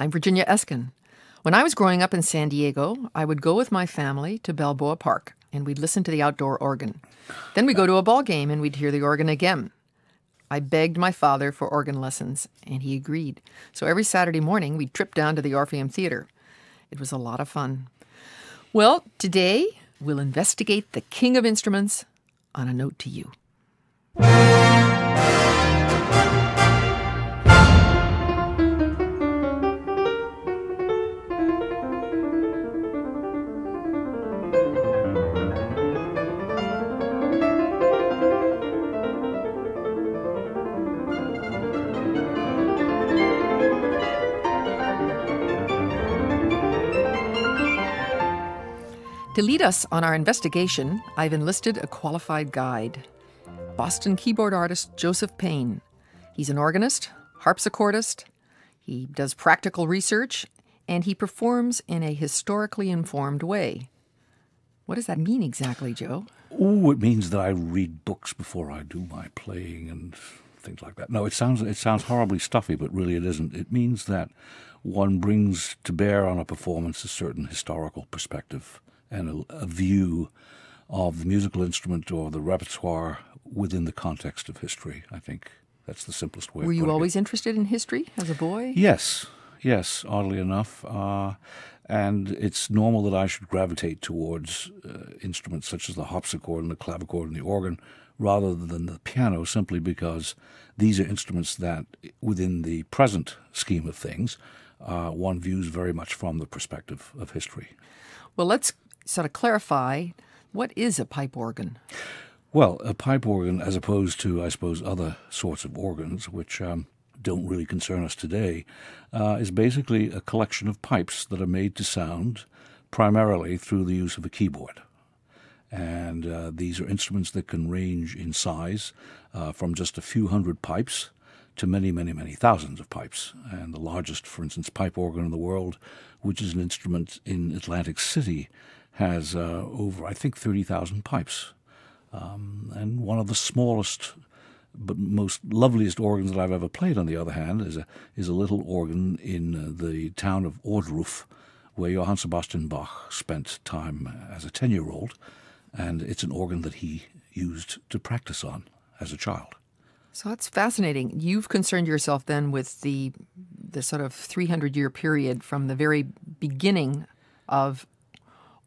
I'm Virginia Eskin. When I was growing up in San Diego, I would go with my family to Balboa Park and we'd listen to the outdoor organ. Then we'd go to a ball game and we'd hear the organ again. I begged my father for organ lessons, and he agreed. So every Saturday morning, we'd trip down to the Orpheum Theater. It was a lot of fun. Well, today we'll investigate the king of instruments on a note to you. To lead us on our investigation, I've enlisted a qualified guide Boston keyboard artist Joseph Payne. He's an organist, harpsichordist, he does practical research, and he performs in a historically informed way. What does that mean exactly, Joe? Oh, it means that I read books before I do my playing and things like that. No, it sounds it sounds horribly stuffy, but really it isn't. It means that one brings to bear on a performance a certain historical perspective and a, a view of the musical instrument or the repertoire within the context of history. I think that's the simplest way. Were you always it. interested in history as a boy? Yes, yes. Oddly enough, uh, and it's normal that I should gravitate towards uh, instruments such as the harpsichord and the clavichord and the organ rather than the piano, simply because these are instruments that, within the present scheme of things, uh, one views very much from the perspective of history. Well, let's sort of clarify what is a pipe organ? Well, a pipe organ, as opposed to, I suppose, other sorts of organs, which um, don't really concern us today, uh, is basically a collection of pipes that are made to sound primarily through the use of a keyboard. And uh, these are instruments that can range in size uh, from just a few hundred pipes to many, many, many thousands of pipes. And the largest, for instance, pipe organ in the world, which is an instrument in Atlantic City, has uh, over, I think, 30,000 pipes. Um, and one of the smallest but most loveliest organs that I've ever played, on the other hand, is a, is a little organ in uh, the town of Ohrdruf, where Johann Sebastian Bach spent time as a 10 year old. And it's an organ that he used to practice on as a child. So that's fascinating. You've concerned yourself then with the the sort of 300 year period from the very beginning of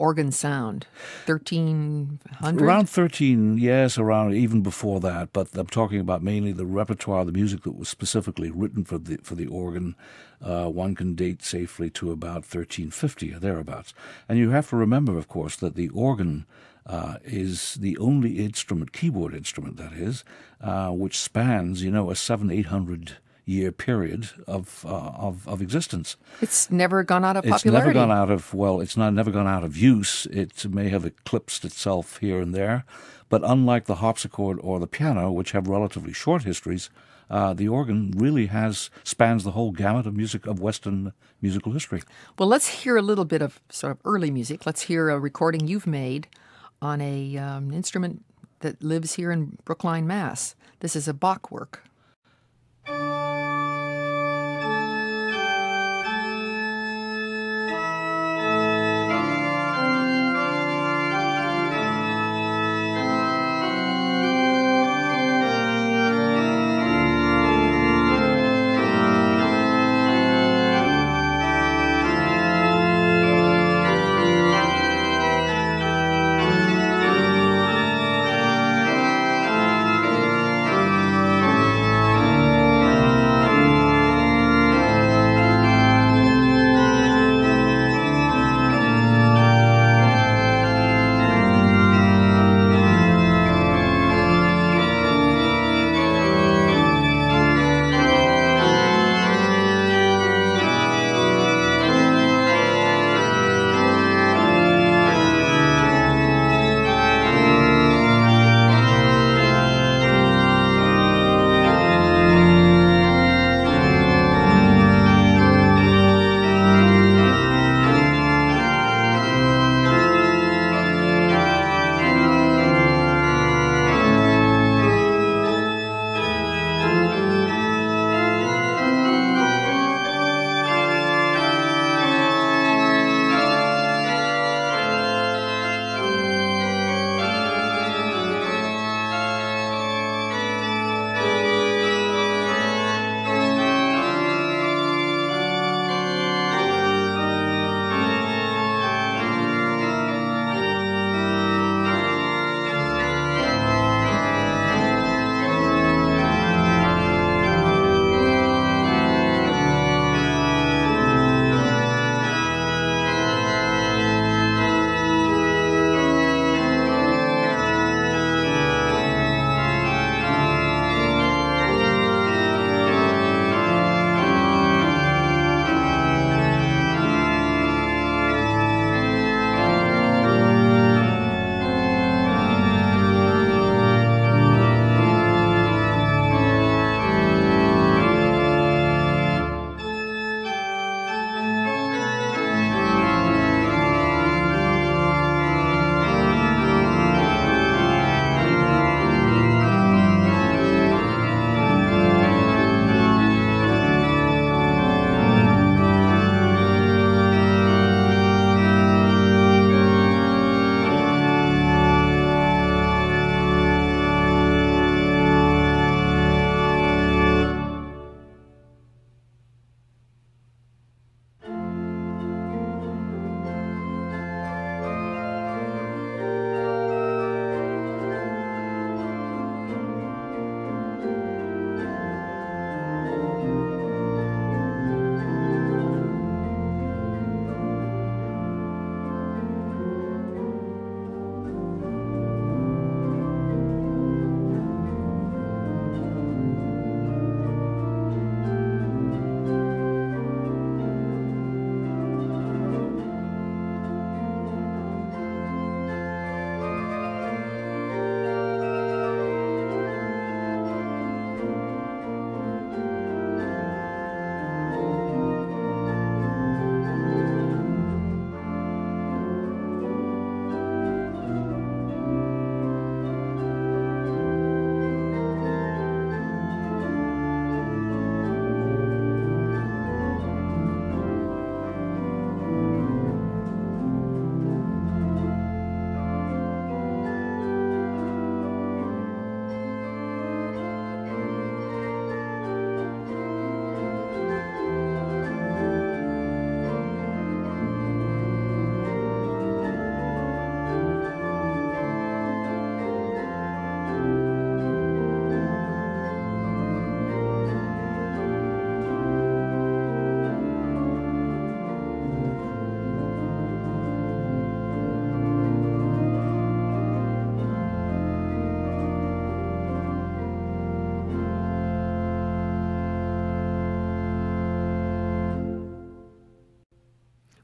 organ sound? 1300? Around 13, yes, around even before that. But I'm talking about mainly the repertoire, the music that was specifically written for the for the organ. Uh, one can date safely to about 1350 or thereabouts. And you have to remember, of course, that the organ uh, is the only instrument, keyboard instrument that is, uh, which spans, you know, a seven, eight hundred year period of, uh, of, of existence. It's never gone out of popularity. It's never gone out of well. It's not never gone out of use. It may have eclipsed itself here and there, but unlike the harpsichord or the piano, which have relatively short histories, uh, the organ really has spans the whole gamut of music of Western musical history. Well, let's hear a little bit of sort of early music. Let's hear a recording you've made on a um, instrument that lives here in Brookline, Mass. This is a Bach work.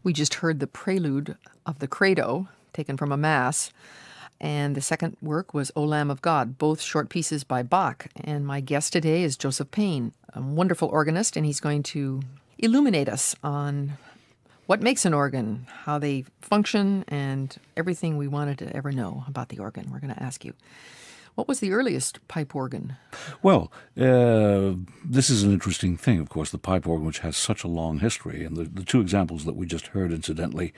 We just heard the prelude of the Credo, taken from a Mass, and the second work was O Lamb of God, both short pieces by Bach. And my guest today is Joseph Payne, a wonderful organist, and he's going to illuminate us on what makes an organ, how they function, and everything we wanted to ever know about the organ. We're going to ask you. What was the earliest pipe organ? Well, uh, this is an interesting thing, of course, the pipe organ, which has such a long history. And the, the two examples that we just heard, incidentally,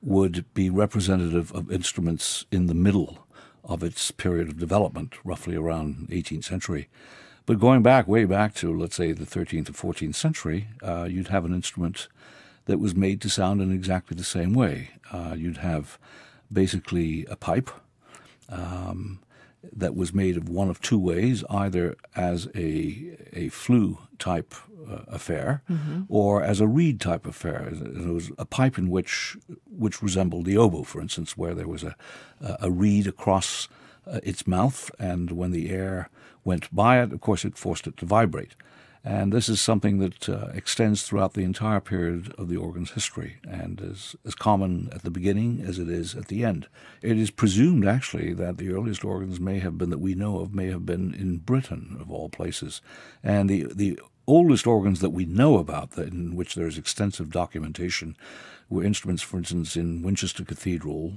would be representative of instruments in the middle of its period of development, roughly around 18th century. But going back, way back to, let's say, the 13th or 14th century, uh, you'd have an instrument that was made to sound in exactly the same way. Uh, you'd have basically a pipe. Um, that was made of one of two ways, either as a a flue type uh, affair mm-hmm. or as a reed type affair. It was a pipe in which which resembled the oboe, for instance, where there was a a reed across uh, its mouth, and when the air went by it, of course, it forced it to vibrate. And this is something that uh, extends throughout the entire period of the organ's history and is as common at the beginning as it is at the end. It is presumed, actually, that the earliest organs may have been, that we know of, may have been in Britain, of all places. And the, the oldest organs that we know about, that in which there is extensive documentation, were instruments, for instance, in Winchester Cathedral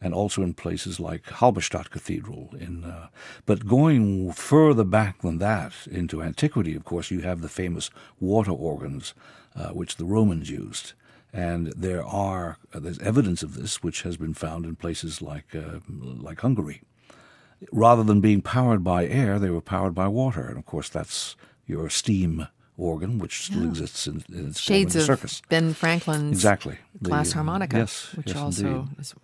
and also in places like Halberstadt Cathedral. In, uh, but going further back than that into antiquity, of course, you have the famous water organs, uh, which the Romans used. And there are uh, there's evidence of this, which has been found in places like uh, like Hungary. Rather than being powered by air, they were powered by water, and of course that's your steam organ, which still yeah. exists in, in its Shades of circus. Ben Franklin's exactly glass the, harmonica, yes, which yes, also indeed. is.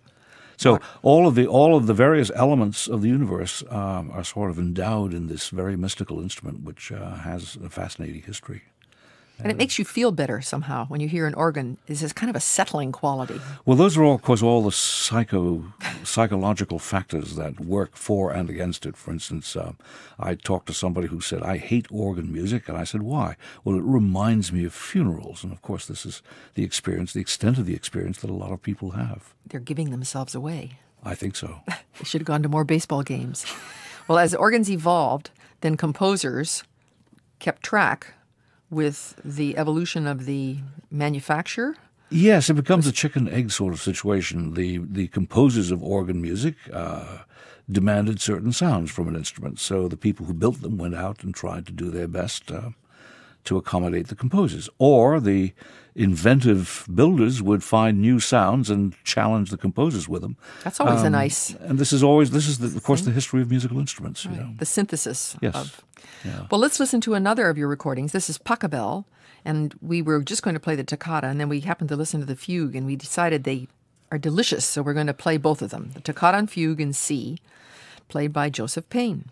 So all of the all of the various elements of the universe um, are sort of endowed in this very mystical instrument, which uh, has a fascinating history. And it makes you feel better somehow when you hear an organ. Is this kind of a settling quality? Well, those are all, of course, all the psycho psychological factors that work for and against it. For instance, uh, I talked to somebody who said, "I hate organ music," and I said, "Why?" Well, it reminds me of funerals, and of course, this is the experience, the extent of the experience that a lot of people have. They're giving themselves away. I think so. they should have gone to more baseball games. well, as organs evolved, then composers kept track with the evolution of the manufacture? Yes, it becomes a chicken egg sort of situation. The the composers of organ music uh, demanded certain sounds from an instrument, so the people who built them went out and tried to do their best uh, to accommodate the composers. Or the inventive builders would find new sounds and challenge the composers with them. That's always um, a nice. And this is always this is the, of course the history of musical instruments. Right. You know. The synthesis. Yes. Of, yeah. Well, let's listen to another of your recordings. This is Pachelbel, and we were just going to play the toccata, and then we happened to listen to the fugue, and we decided they are delicious, so we're going to play both of them: the toccata and fugue in C, played by Joseph Payne.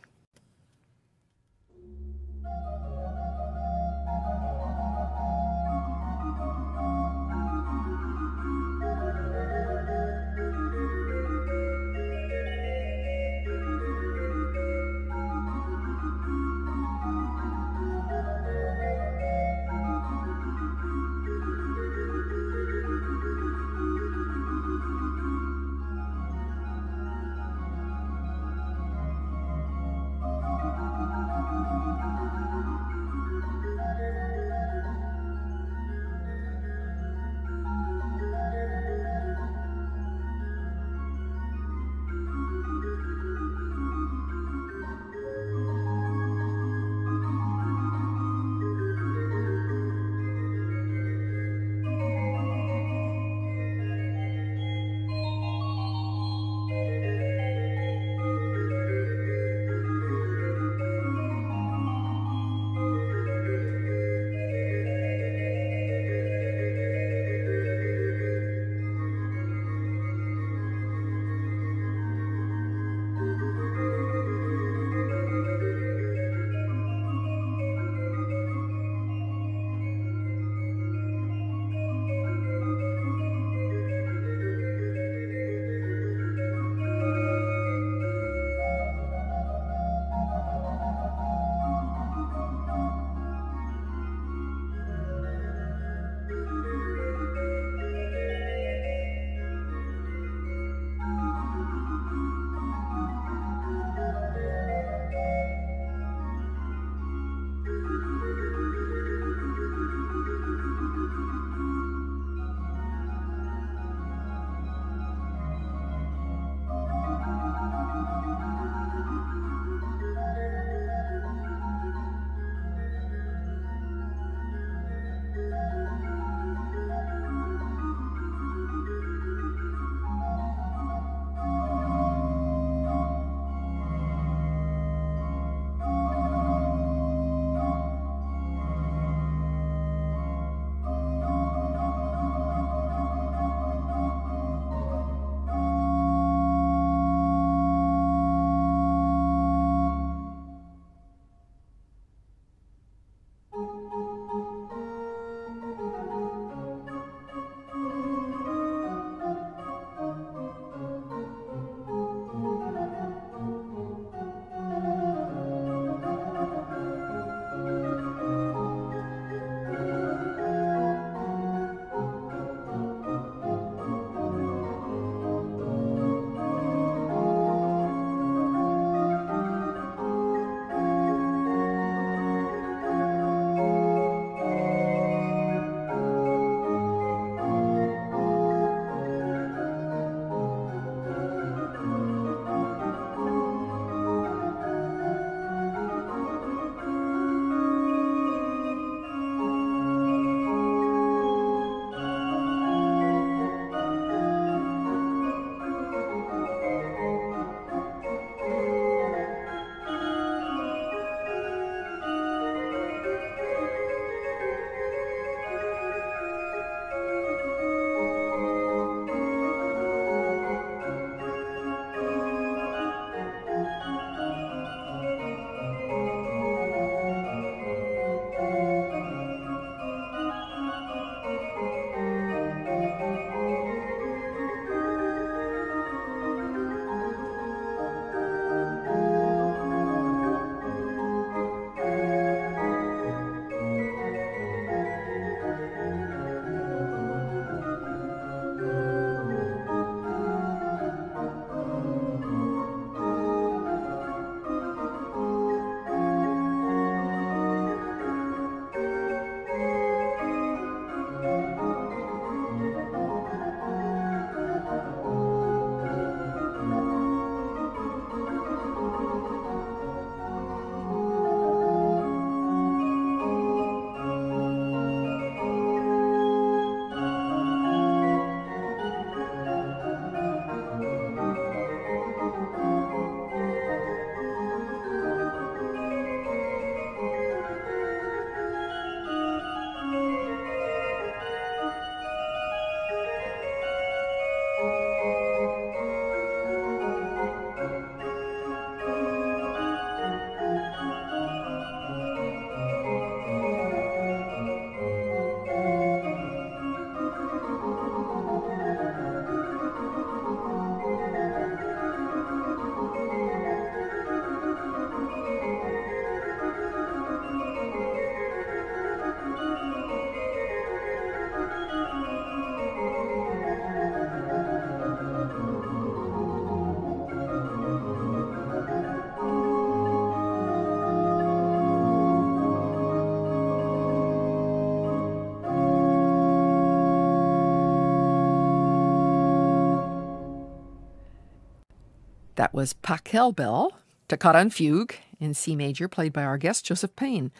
That was Pachelbel, Toccata and Fugue in C major, played by our guest, Joseph Payne.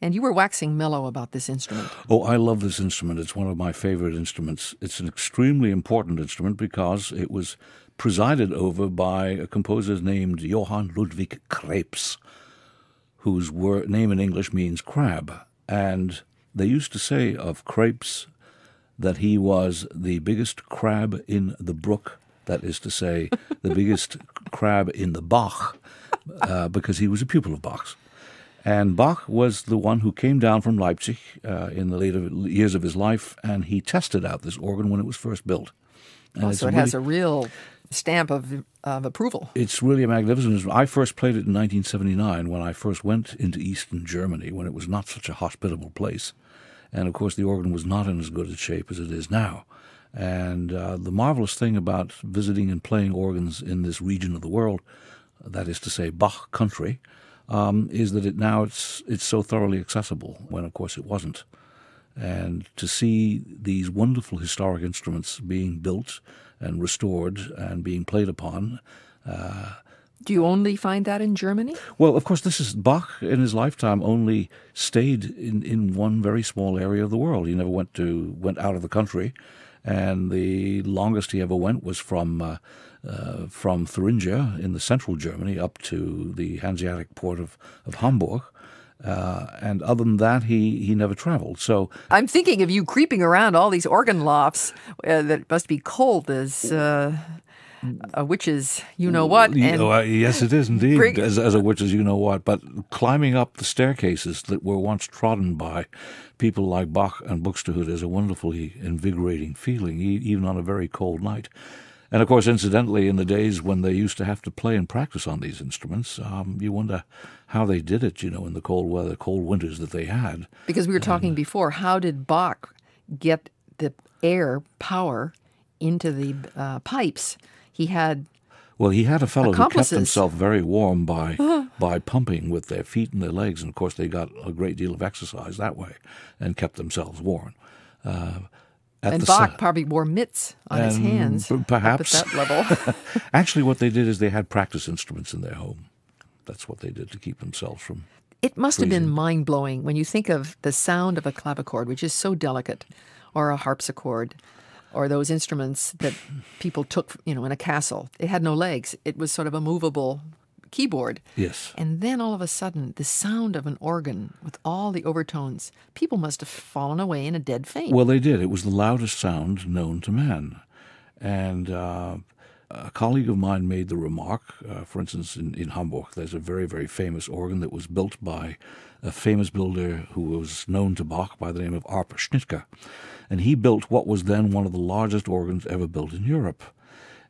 And you were waxing mellow about this instrument. Oh, I love this instrument. It's one of my favorite instruments. It's an extremely important instrument because it was presided over by a composer named Johann Ludwig Krebs, whose word, name in English means crab. And they used to say of Krebs that he was the biggest crab in the brook, that is to say, the biggest crab in the Bach, uh, because he was a pupil of Bach's. And Bach was the one who came down from Leipzig uh, in the later years of his life, and he tested out this organ when it was first built. And oh, so it really, has a real stamp of, of approval. It's really a magnificent. I first played it in 1979 when I first went into Eastern Germany, when it was not such a hospitable place. And of course, the organ was not in as good a shape as it is now. And uh, the marvelous thing about visiting and playing organs in this region of the world, that is to say, Bach country, um, is that it now it's it's so thoroughly accessible when of course it wasn't. And to see these wonderful historic instruments being built and restored and being played upon. Uh, do you only find that in Germany? Well, of course, this is Bach in his lifetime only stayed in, in one very small area of the world. He never went to went out of the country, and the longest he ever went was from uh, uh, from Thuringia in the central Germany up to the Hanseatic port of, of Hamburg. Uh, and other than that, he, he never traveled. So I'm thinking of you creeping around all these organ lofts uh, that must be cold as uh, a witch's you know what. And oh, yes, it is indeed bring, as, as a witch's you know what. But climbing up the staircases that were once trodden by people like Bach and Buxtehude is a wonderfully invigorating feeling, even on a very cold night. And of course, incidentally, in the days when they used to have to play and practice on these instruments, um, you wonder how they did it, you know, in the cold weather, cold winters that they had. Because we were talking before, how did Bach get the air power into the uh, pipes? He had well, he had a fellow who kept himself very warm by by pumping with their feet and their legs, and of course they got a great deal of exercise that way, and kept themselves warm. Uh, and Bach probably wore mitts on his hands. Perhaps at that level. Actually, what they did is they had practice instruments in their home. That's what they did to keep themselves from. It must freezing. have been mind blowing when you think of the sound of a clavichord, which is so delicate, or a harpsichord, or those instruments that people took, you know, in a castle. It had no legs. It was sort of a movable keyboard. Yes. And then all of a sudden, the sound of an organ with all the overtones, people must have fallen away in a dead faint. Well, they did. It was the loudest sound known to man. And uh, a colleague of mine made the remark, uh, for instance, in, in Hamburg, there's a very, very famous organ that was built by a famous builder who was known to Bach by the name of Arp Schnitger. And he built what was then one of the largest organs ever built in Europe.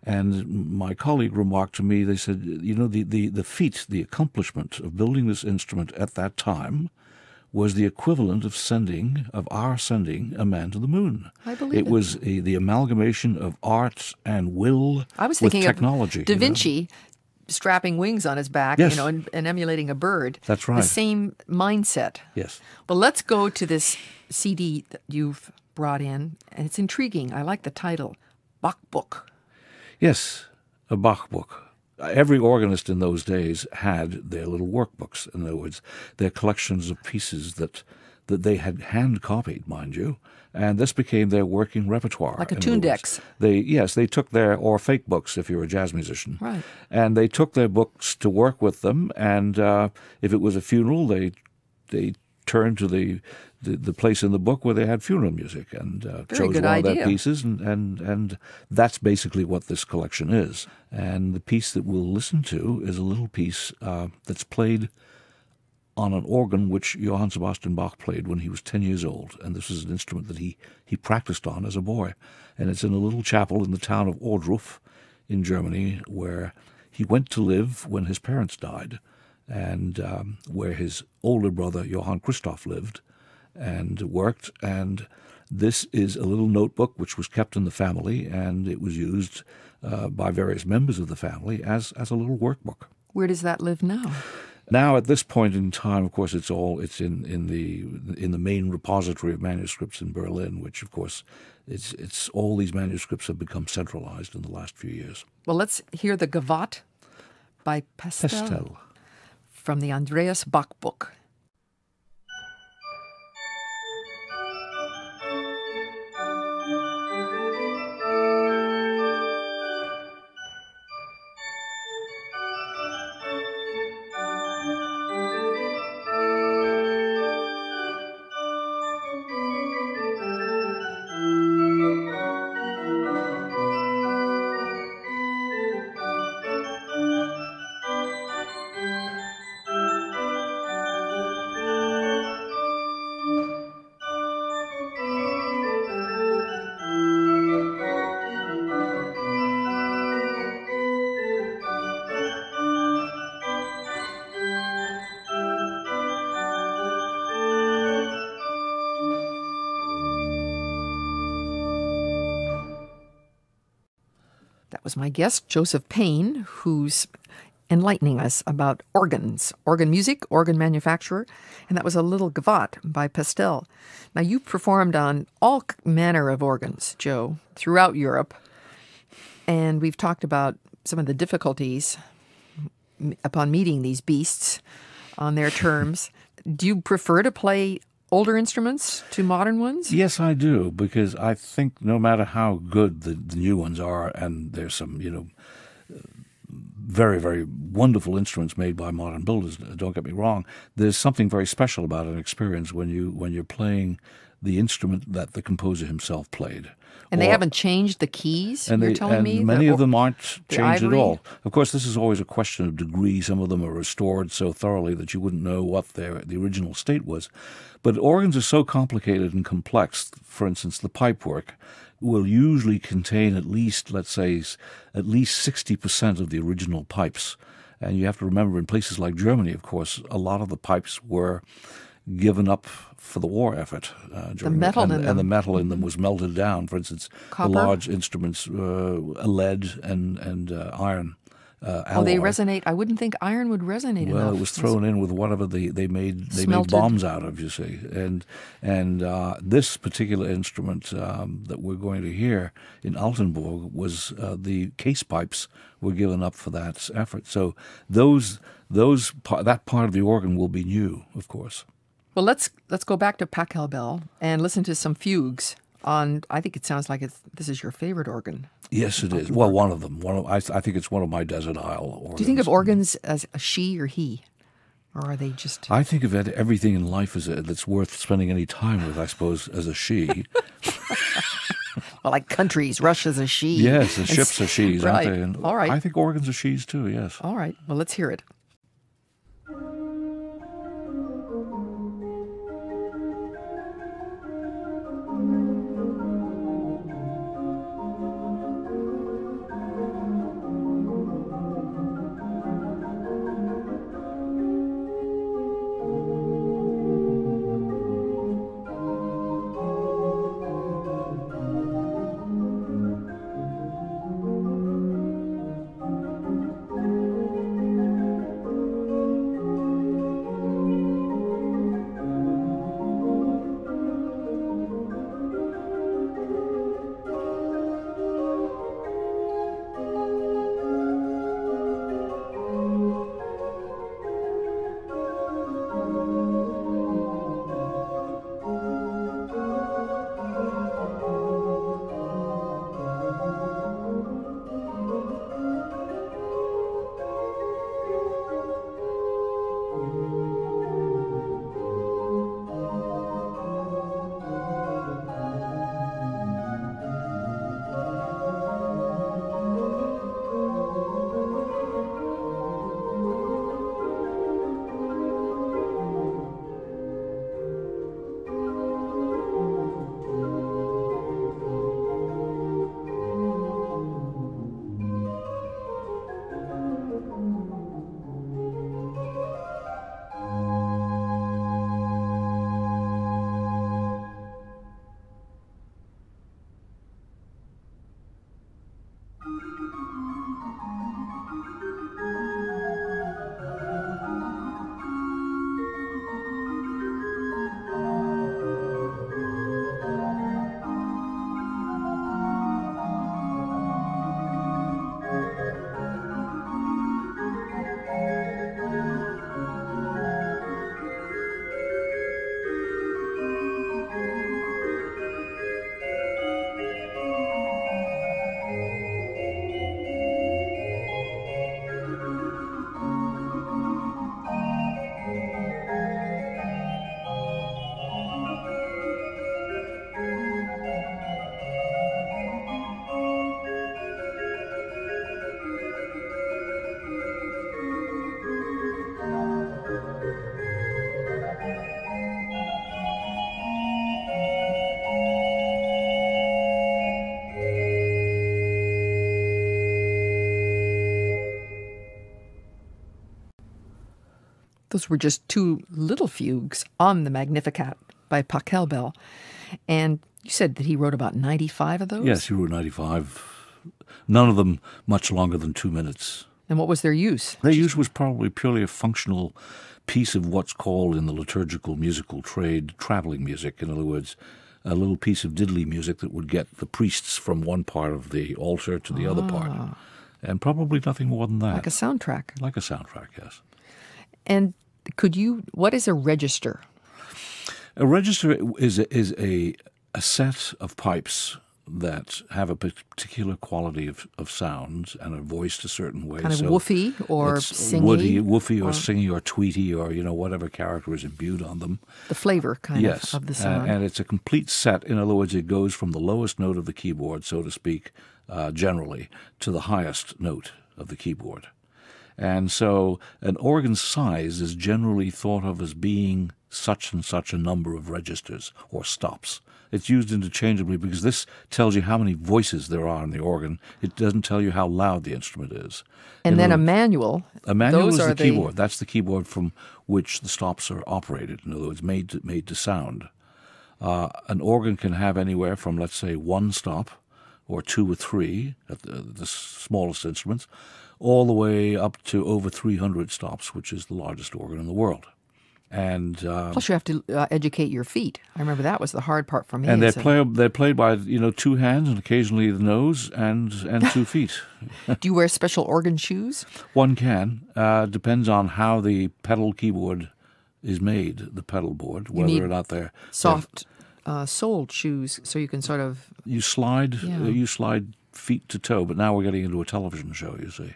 And my colleague remarked to me, they said, you know, the, the, the feat, the accomplishment of building this instrument at that time was the equivalent of sending, of our sending a man to the moon. I believe it. it. was a, the amalgamation of art and will I was thinking with technology. Of da Vinci you know? strapping wings on his back, yes. you know, and, and, emulating a bird. That's right. The same mindset. Yes. Well, let's go to this CD that you've brought in, and it's intriguing. I like the title, Bach Book. Yes, a Bach book. Every organist in those days had their little workbooks. In other words, their collections of pieces that that they had hand copied, mind you, and this became their working repertoire. Like a Tundex. They yes, they took their or fake books if you're a jazz musician, right? And they took their books to work with them, and uh, if it was a funeral, they they turned to the the, the place in the book where they had funeral music and uh, chose one idea. of their pieces, and, and, and that's basically what this collection is. And the piece that we'll listen to is a little piece uh, that's played on an organ which Johann Sebastian Bach played when he was 10 years old. And this is an instrument that he, he practiced on as a boy. And it's in a little chapel in the town of Ohrdruf in Germany where he went to live when his parents died and um, where his older brother Johann Christoph lived and worked. And this is a little notebook which was kept in the family, and it was used uh, by various members of the family as, as a little workbook. Where does that live now? Now, at this point in time, of course, it's all it's in, in the in the main repository of manuscripts in Berlin, which, of course, it's it's all these manuscripts have become centralized in the last few years. Well, let's hear the Gavotte by Pestel, Pestel. from the Andreas Bach book. Guest, Joseph Payne, who's enlightening us about organs, organ music, organ manufacturer, and that was a little gavotte by Pestel. Now, you performed on all manner of organs, Joe, throughout Europe, and we've talked about some of the difficulties upon meeting these beasts on their terms. Do you prefer to play older instruments to modern ones? Yes, I do, because I think no matter how good the, the new ones are, and there's some, you know, very, very wonderful instruments made by modern builders. Don't get me wrong. There's something very special about an experience when you when you're playing the instrument that the composer himself played. And they haven't changed the keys, and you're telling and me? many The- of them aren't the changed at all. Of course, this is always a question of degree. Some of them are restored so thoroughly that you wouldn't know what their the original state was. But organs are so complicated and complex. For instance, the pipework will usually contain at least, let's say, at least sixty percent of the original pipes. And you have to remember, in places like Germany, of course, a lot of the pipes were given up for the war effort. Uh, during metal and, in and them. the metal in them was melted down. For instance, Copper? the large instruments, uh, lead and and uh, iron. Uh, Oh, they resonate. I wouldn't think iron would resonate Well, enough. it was thrown in with whatever they, they made they Smelted. made bombs out of. You see, and and uh, this particular instrument um, that we're going to hear in Altenburg was uh, the case pipes were given up for that effort. So those those that part of the organ will be new, of course. Well, let's let's go back to Pachelbel Bell and listen to some fugues on. I think it sounds like it's this is your favorite organ. Yes, it is. Well, one of them. One of I, I think it's one of my desert isle organs. Do you think of organs as a she or he, or are they just? I think of it, everything in life as a, uh, that's worth spending any time with. I suppose as a she. Well, like countries, Russia's a she. yes, the and ships are she's, right. aren't they? And All right. I think organs are she's too. Yes. All right. Well, let's hear it. Those were just two little fugues on the Magnificat by Pachelbel. And you said that he wrote about 95 of those? Yes, he wrote 95. None of them much longer than two minutes. And what was their use? Their use was probably purely a functional piece of what's called in the liturgical musical trade traveling music. In other words, a little piece of diddly music that would get the priests from one part of the altar to the other part. Ah. And probably nothing more than that. Like a soundtrack. Like a soundtrack, yes. And could you, what is a register? A register is a, is a, a set of pipes that have a particular quality of, of sounds and are voiced a certain way. Kind of So woofy or singy? woody, woofy, or, singy, or tweety, or you know whatever character is imbued on them. The flavor kind yes, of, of the sound. and it's a complete set. In other words, it goes from the lowest note of the keyboard, so to speak, uh, generally, to the highest note of the keyboard. And so an organ's size is generally thought of as being such and such a number of registers or stops. It's used interchangeably because this tells you how many voices there are in the organ. It doesn't tell you how loud the instrument is. and In then a manual. a manual is the keyboard. That's the keyboard from which the stops are operated. In other words, made to, made to sound. Uh, an organ can have anywhere from, let's say, one stop or two or three at the, the smallest instruments, all the way up to over 300 stops, which is the largest organ in the world. And uh, Plus, you have to uh, educate your feet. I remember that was the hard part for me. and they're play, they're played by you know two hands and occasionally the nose and and two feet. Do you wear special organ shoes? One can. Uh, depends on how the pedal keyboard is made, the pedal board, whether or not they're Soft uh, soled shoes so you can sort of. You slide, Yeah. uh, you slide feet to toe. But now we're getting into a television show. You see.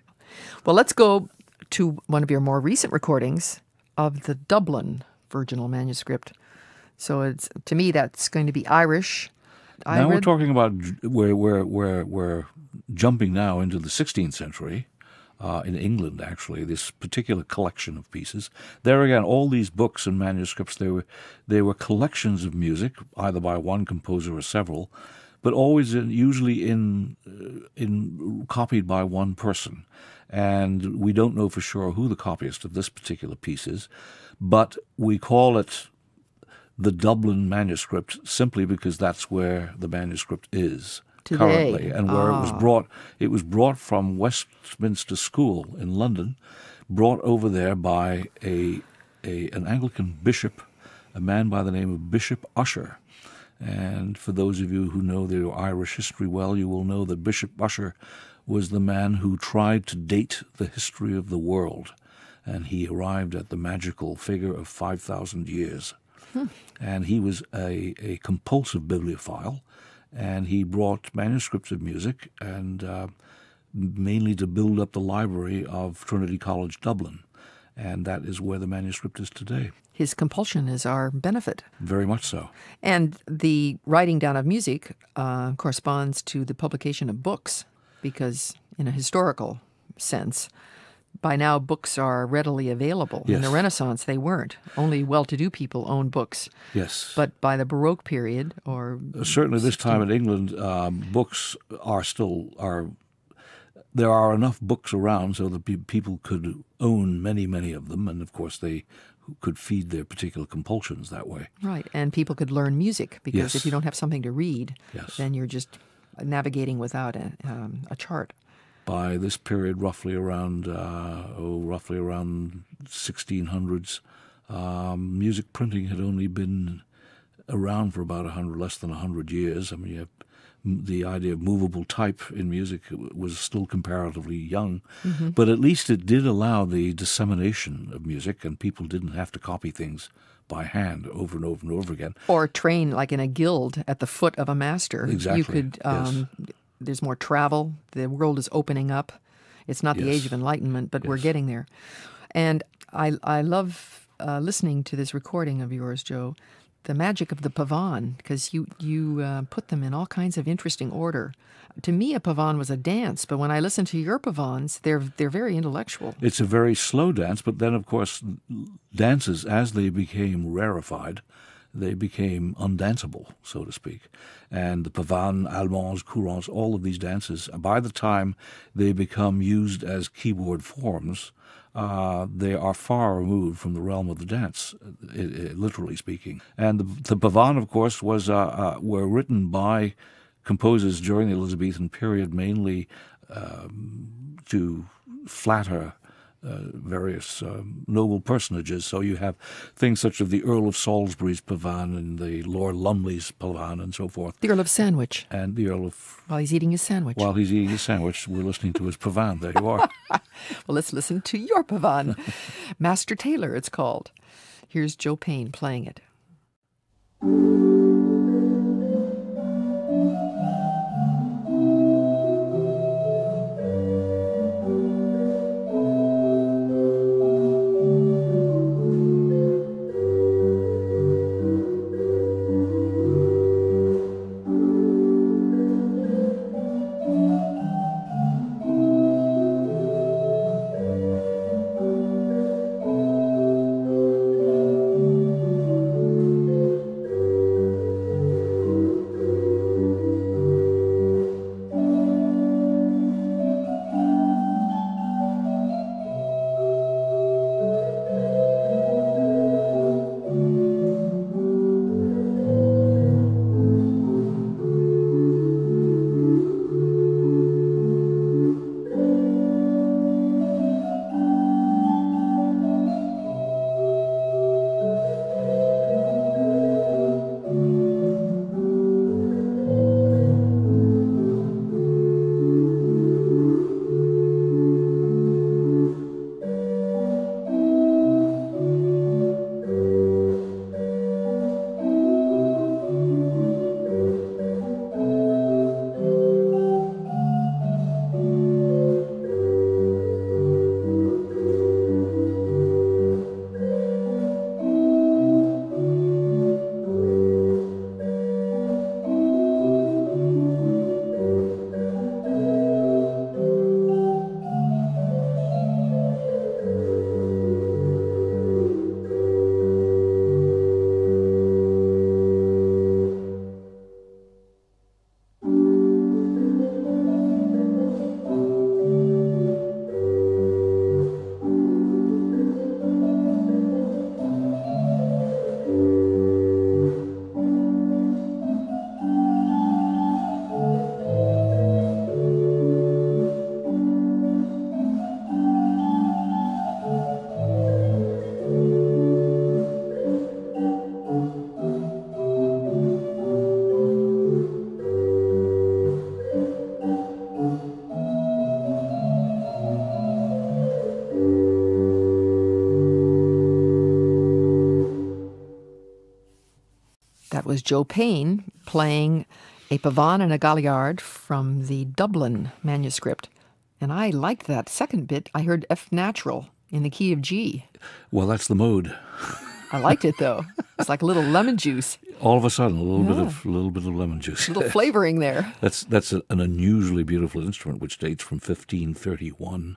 Well, let's go to one of your more recent recordings of the Dublin virginal manuscript. So it's to me that's going to be Irish. I now we're talking about we're we're we're we're jumping now into the 16th century. Uh, in England, actually, this particular collection of pieces. There again, all these books and manuscripts they were they were collections of music, either by one composer or several, but always in, usually in uh, in copied by one person. And we don't know for sure who the copyist of this particular piece is, but we call it the Dublin manuscript simply because that's where the manuscript is Today. currently and where it was ah. brought it was brought from Westminster School in London brought over there by a, a an Anglican bishop a man by the name of Bishop Ussher and for those of you who know the Irish history well you will know that Bishop Ussher was the man who tried to date the history of the world and he arrived at the magical figure of 5000 years and he was a, a compulsive bibliophile, and he brought manuscripts of music, and uh, mainly to build up the library of Trinity College Dublin, and that is where the manuscript is today. His compulsion is our benefit. Very much so. And the writing down of music uh, corresponds to the publication of books, because in a historical sense, by now books are readily available. In the Renaissance, they weren't. Only well to do people owned books. Yes. But by the Baroque period, or certainly this time in England, um, books are still are. There are enough books around so that people could own many, many of them, and of course they could feed their particular compulsions that way. right, and people could learn music because Yes. if you don't have something to read, Yes. then you're just navigating without a, um, a chart. by this period, roughly around uh, oh, roughly around 1600s, um, music printing had only been around for about a hundred, less than a hundred years. I mean, you have, the idea of movable type in music was still comparatively young, but at least it did allow the dissemination of music, and people didn't have to copy things by hand over and over and over again. Or train like in a guild at the foot of a master. You Exactly, could. yes. Um, There's more travel. The world is opening up. It's not the Yes. age of enlightenment, but we're getting there. And I I love uh, listening to this recording of yours, Joe. The magic of the pavan, because you you uh, put them in all kinds of interesting order. To me, a pavan was a dance, but when I listen to your pavans, they're they're very intellectual. It's a very slow dance, but then, of course, dances, as they became rarefied, they became undanceable, so to speak. And the pavan, allemands, courants, all of these dances, by the time they become used as keyboard forms, uh, they are far removed from the realm of the dance, uh, literally speaking. And the, the of course, was uh, uh, were written by composers during the Elizabethan period, mainly um, to flatter uh, various um, noble personages. So you have things such as the Earl of Salisbury's Pavane and the Lord Lumley's Pavane and so forth. The Earl of Sandwich. And the Earl of. While he's eating his sandwich. While he's eating his sandwich, we're listening to his Pavane. There you are. well, let's listen to your Pavane. Master Taylor, it's called. Here's Joe Payne playing it. Joe Payne playing a pavane and a galliard from the Dublin manuscript. And I liked that second bit. I heard F natural in the key of G. Well, that's the mode. I liked it though. It's like a little lemon juice. All of a sudden, a little yeah. bit of a little bit of lemon juice. A little flavoring there. that's that's an unusually beautiful instrument, which dates from 1531,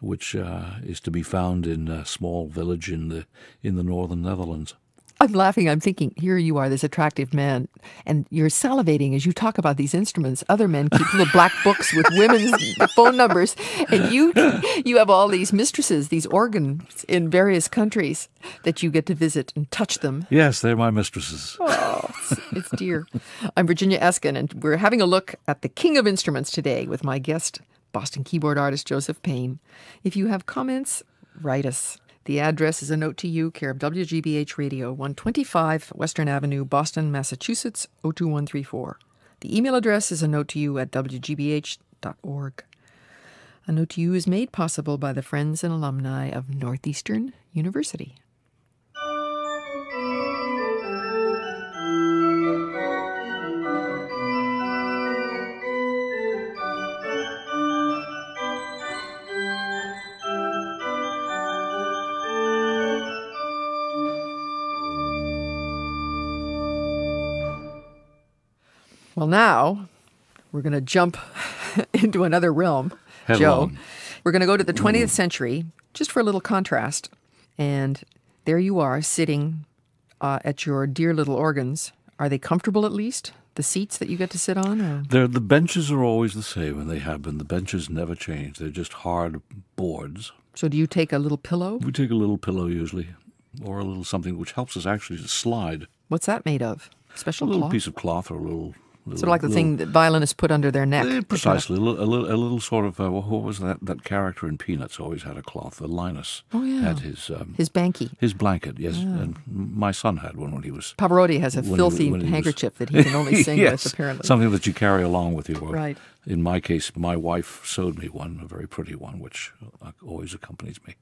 which uh, is to be found in a small village in the in the northern Netherlands. I'm laughing. I'm thinking, here you are, this attractive man, and you're salivating as you talk about these instruments. Other men keep little black books with women's phone numbers, and you you have all these mistresses, these organs in various countries that you get to visit and touch them. Yes, they're my mistresses. Oh, it's, it's dear. I'm Virginia Eskin, and we're having a look at the king of instruments today with my guest, Boston keyboard artist Joseph Payne. If you have comments, write us. The address is a note to you, care of WGBH Radio, 125 Western Avenue, Boston, Massachusetts, 02134. The email address is a note to you at WGBH.org. A Note to You is made possible by the friends and alumni of Northeastern University. Well, now we're going to jump into another realm, Joe. We're going to go to the 20th century just for a little contrast. And there you are sitting uh, at your dear little organs. Are they comfortable at least? The seats that you get to sit on? Or? the benches are always the same, and they have been. The benches never change. They're just hard boards. So do you take a little pillow? We take a little pillow usually, or a little something which helps us actually to slide. What's that made of? Special A little cloth? piece of cloth or a little. Sort of like the little- thing that violinists put under their neck. Precisely, a little, a little, a little sort of. Uh, what was that? That character in Peanuts always had a cloth. The Linus Oh, yeah. had his um, His banky. his blanket. Yes, and my son had one when he was Pavarotti has a he- filthy he was- handkerchief that he can only sing yes, with, apparently. something that you carry along with you. Or Right. In my case, my wife sewed me one, a very pretty one, which uh, always accompanies me.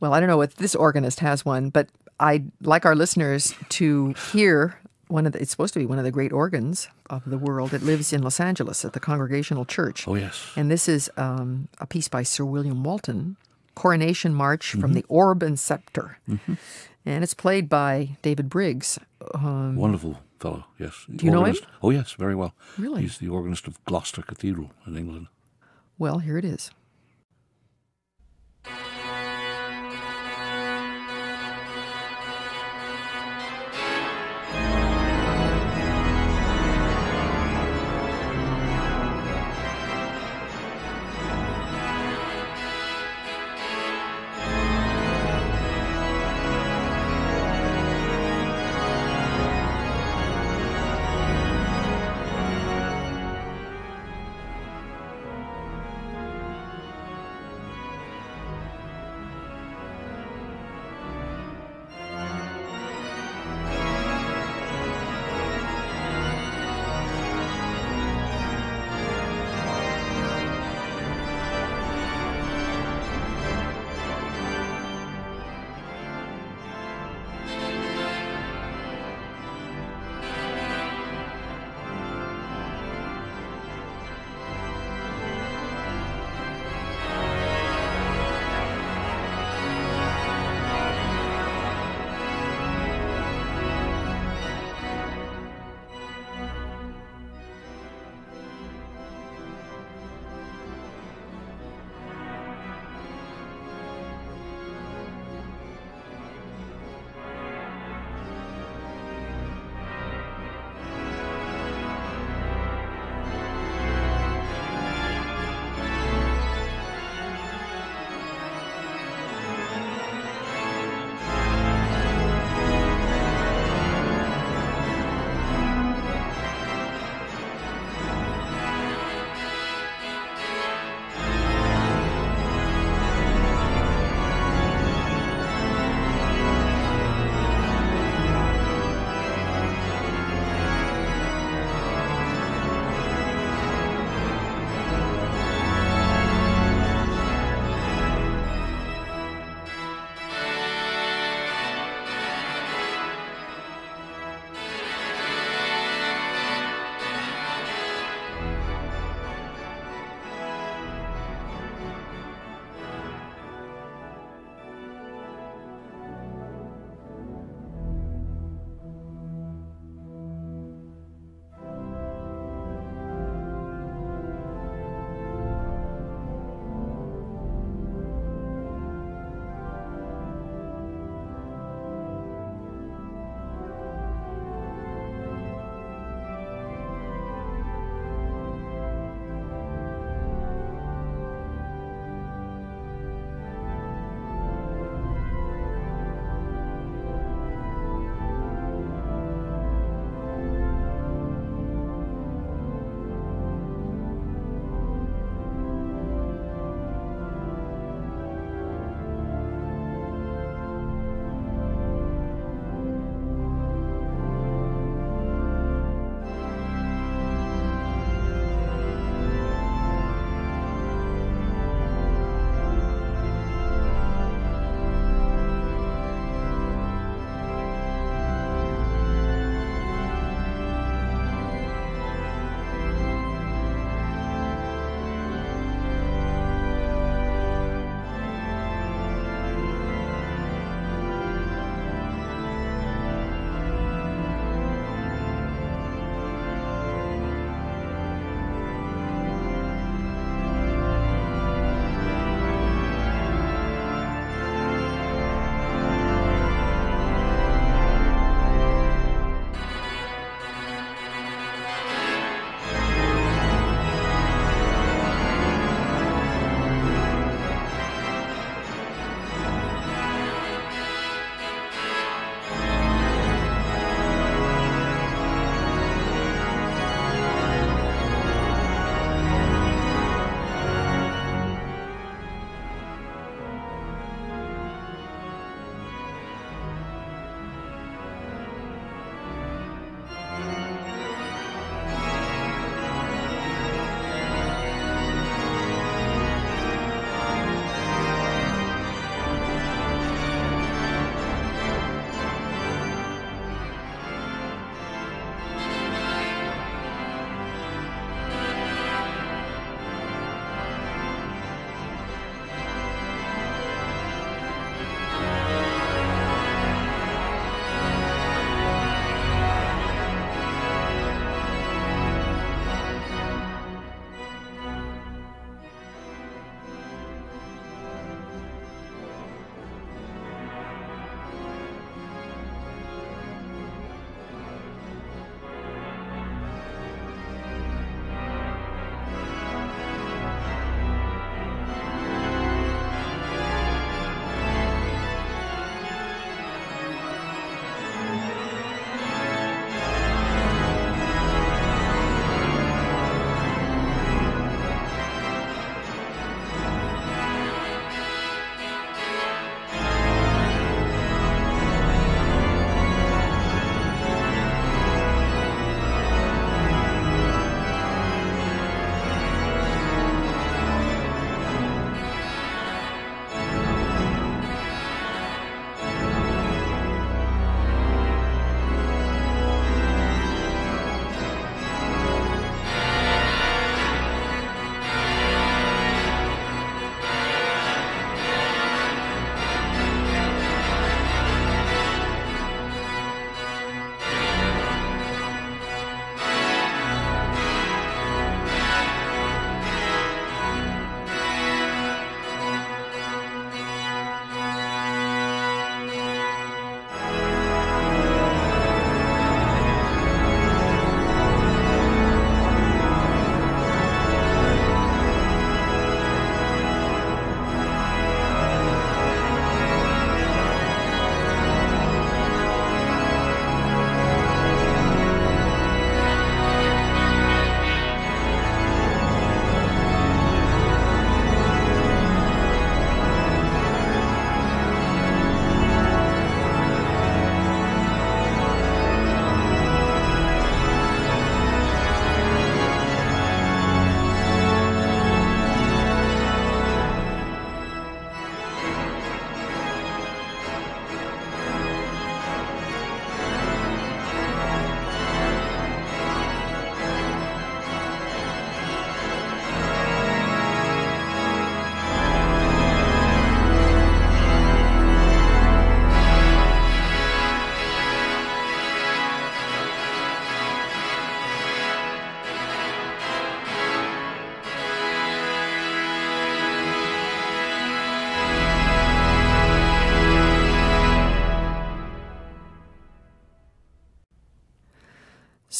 Well, I don't know if this organist has one, but I'd like our listeners to hear one of the, it's supposed to be one of the great organs of the world. It lives in Los Angeles at the Congregational Church. Oh yes. And this is um, a piece by Sir William Walton, Coronation March from the Orb and Scepter. And it's played by David Briggs. Um, Wonderful fellow, yes. Do you know him? Organist. Oh, yes, very well. Really? He's the organist of Gloucester Cathedral in England. well, here it is.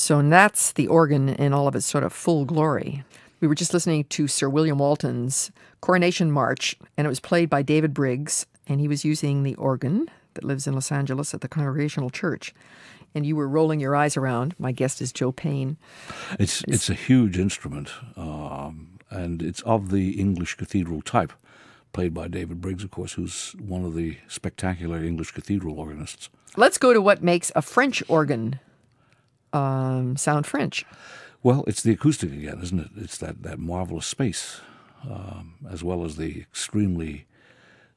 So that's the organ in all of its sort of full glory. We were just listening to Sir William Walton's Coronation March, and it was played by David Briggs, and he was using the organ that lives in Los Angeles at the Congregational Church. And you were rolling your eyes around. My guest is Joe Payne. It's it's, it's a huge instrument, um, and it's of the English cathedral type, played by David Briggs, of course, who's one of the spectacular English cathedral organists. Let's go to what makes a French organ um, sound French. Well, it's the acoustic again, isn't it? It's that, that marvelous space, um, as well as the extremely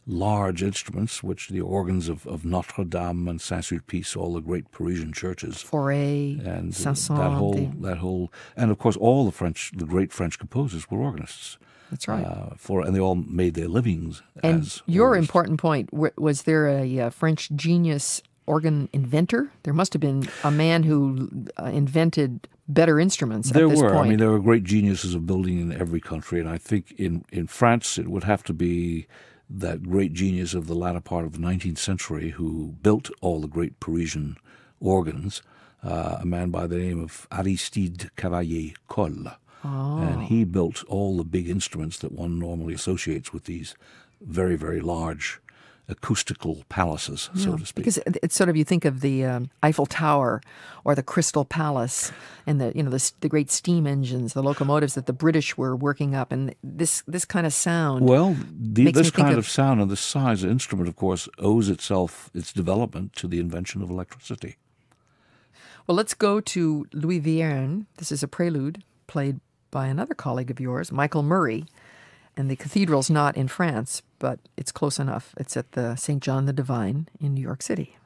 large instruments, which the organs of, of Notre Dame and Saint Sulpice, all the great Parisian churches, Fauré, and Saint-Saëns, that whole the- that whole, and of course all the French, the great French composers were organists. That's right. Uh, for and they all made their livings and your organists. important point was there a, uh French genius organ inventor? There must have been a man who uh, invented better instruments There at this were. point. I mean, there were great geniuses of building in every country, and I think in, in France it would have to be that great genius of the latter part of the 19th century who built all the great Parisian organs, uh, a man by the name of Aristide Cavalier Coll. And he built all the big instruments that one normally associates with these very, very large acoustical palaces, so to speak. because it's sort of you think of the um, Eiffel Tower or the Crystal Palace and the you know the, the great steam engines, the locomotives that the British were working up, and this this kind of sound. Well, the, this kind of- of, sound and this size of instrument, of course, owes itself its development to the invention of electricity. Well, let's go to Louis Vierne. This is a prelude played by another colleague of yours, Michael Murray. And the cathedral's not in France, but it's close enough. It's at the St. John the Divine in New York City.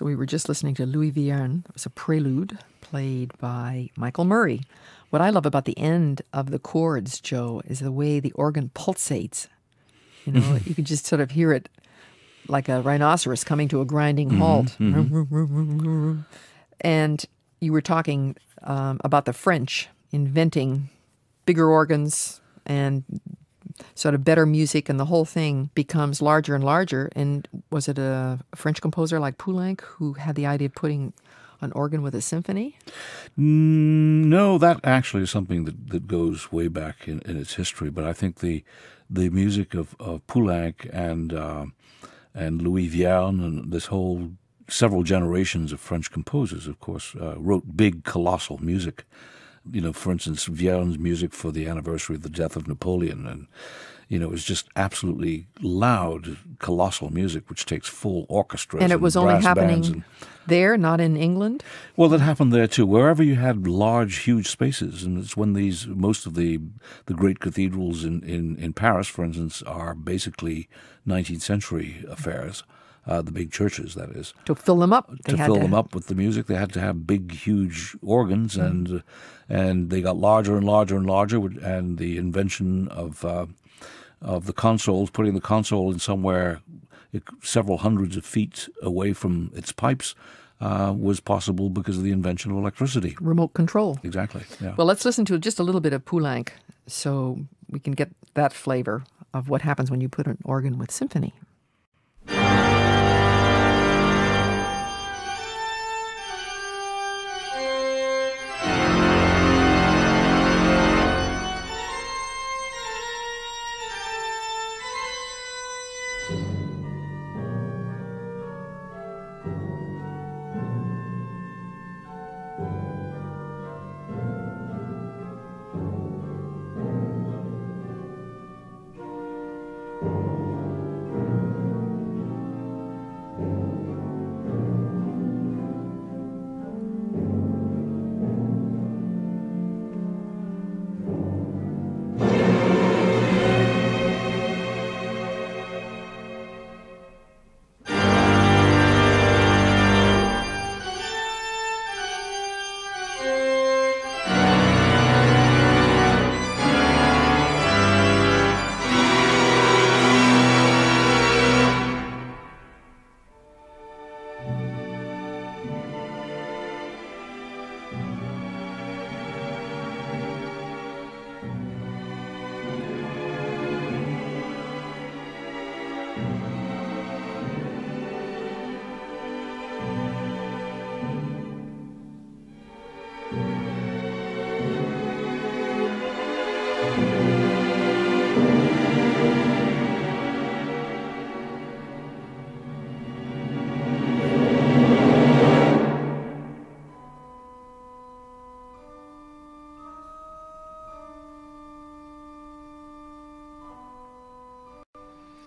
So we were just listening to Louis Vierne. It was a prelude played by Michael Murray. What I love about the end of the chords, Joe, is the way the organ pulsates. You know, mm-hmm. you can just sort of hear it like a rhinoceros coming to a grinding mm-hmm. halt. Mm-hmm. And you were talking um, about the French inventing bigger organs and sort of better music, and the whole thing becomes larger and larger. And was it a French composer like Poulenc who had the idea of putting an organ with a symphony? Mm, no, that actually is something that, that goes way back in, in its history. But I think the the music of, of Poulenc and uh, and Louis Vierne and this whole several generations of French composers, of course, uh, wrote big, colossal music. You know, for instance, Vierne's music for the anniversary of the death of Napoleon, and you know, it was just absolutely loud, colossal music, which takes full orchestras. And it was only happening and- there, not in England. well, that happened there too. Wherever you had large, huge spaces, and it's when these most of the the great cathedrals in in, in Paris, for instance, are basically 19th century affairs. Uh, the big churches, that is, To fill them up, to fill to them up with the music, they had to have big, huge organs, and uh, and they got larger and larger and larger. And the invention of uh, of the consoles, putting the console in somewhere several hundreds of feet away from its pipes, uh, was possible because of the invention of electricity. remote control. Exactly. Yeah. Well, let's listen to just a little bit of Poulenc so we can get that flavor of what happens when you put an organ with symphony.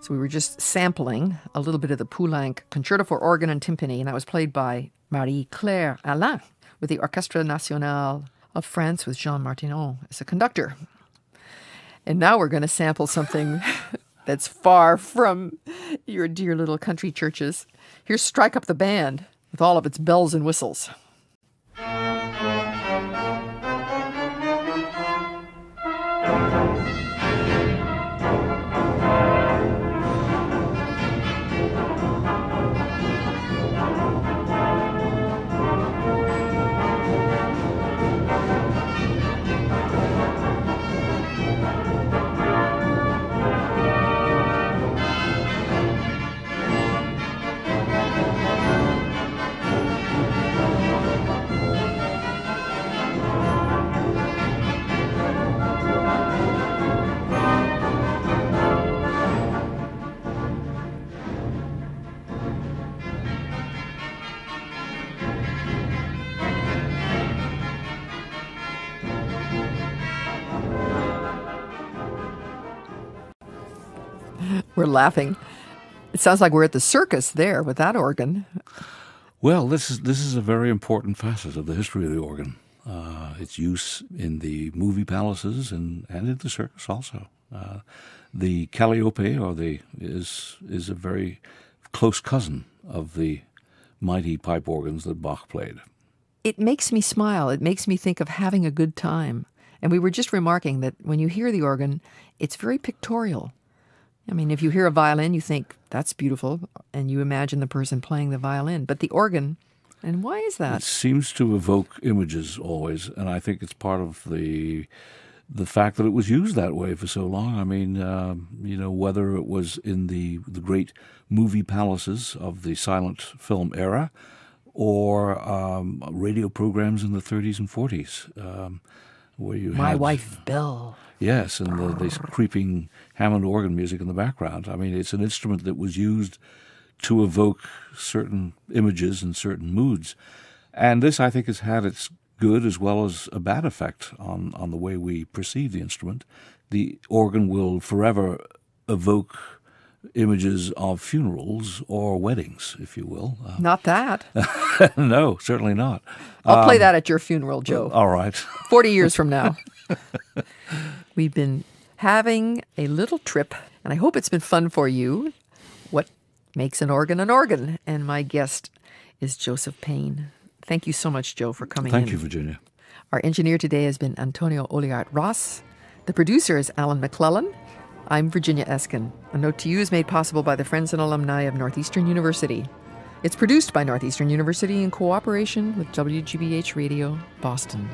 So we were just sampling a little bit of the Poulenc Concerto for Organ and Timpani, and that was played by Marie-Claire Alain with the Orchestre National of France with Jean Martinon as a conductor. And now we're going to sample something that's far from your dear little country churches. Here's Strike Up the Band with all of its bells and whistles. We're laughing. It sounds like we're at the circus there with that organ. Well, this is this is a very important facet of the history of the organ. Uh, its use in the movie palaces and, and in the circus also. Uh, the calliope or the is is a very close cousin of the mighty pipe organs that Bach played. It makes me smile. It makes me think of having a good time. And we were just remarking that when you hear the organ, it's very pictorial. I mean, if you hear a violin, you think that's beautiful, and you imagine the person playing the violin. But the organ, and why is that? It seems to evoke images always, and I think it's part of the the fact that it was used that way for so long. I mean, uh, you know, whether it was in the the great movie palaces of the silent film era, or um, radio programs in the 30s and 40s, um, where you My had, wife, Bill. Yes, and the, this creeping Hammond organ music in the background. I mean, it's an instrument that was used to evoke certain images and certain moods. And this, I think, has had its good as well as a bad effect on, on the way we perceive the instrument. The organ will forever evoke images of funerals or weddings, if you will. Uh, Not that. no, certainly not. I'll play that at your funeral, Joe. All right. 40 years from now. We've been having a little trip, and I hope it's been fun for you. What makes an organ an organ? And my guest is Joseph Payne. Thank you so much, Joe, for coming Thank in. you, Virginia. Our engineer today has been Antonio Oliart Ross. The producer is Alan McClellan. I'm Virginia Eskin. A Note to You is made possible by the friends and alumni of Northeastern University. It's produced by Northeastern University in cooperation with WGBH Radio, Boston.